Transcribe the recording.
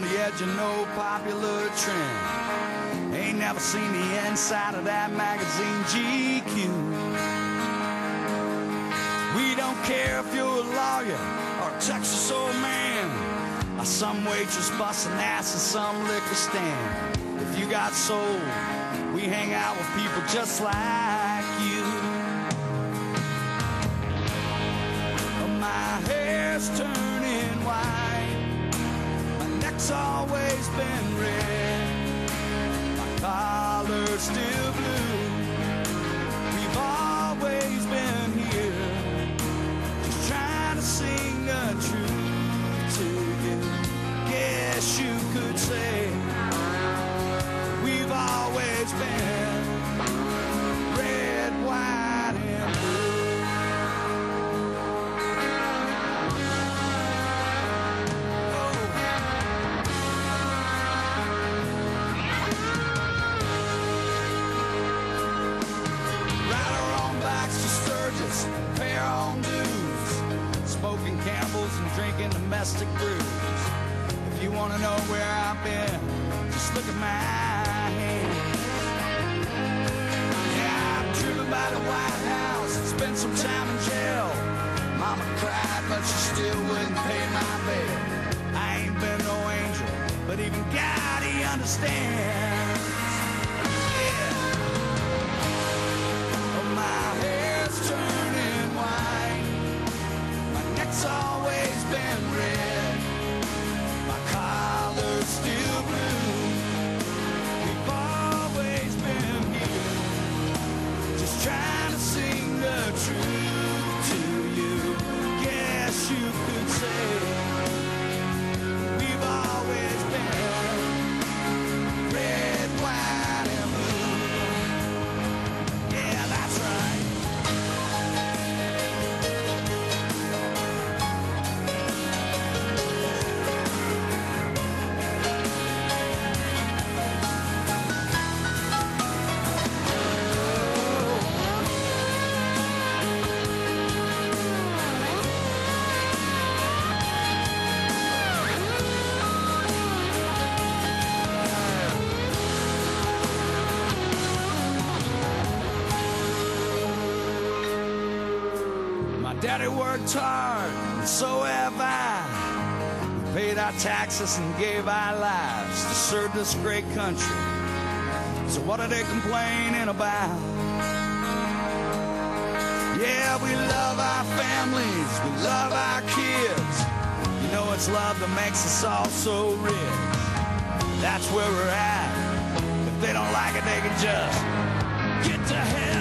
on the edge of no popular trend. Ain't never seen the inside of that magazine GQ. We don't care if you're a lawyer or a Texas old man or some waitress busting ass in some liquor stand. If you got soul, we hang out with people just like you. My always been red. My collar's still smoking Camels and drinking domestic brews. If you wanna know where I've been, just look at my hands. Yeah, I've driven by the White House, spent some time in jail. Mama cried, but she still wouldn't pay my bail. I ain't been no angel, but even God, he understands. Daddy worked hard, and so have I. We paid our taxes and gave our lives to serve this great country. So what are they complaining about? Yeah, we love our families, we love our kids. You know it's love that makes us all so rich. That's where we're at. If they don't like it, they can just get the hell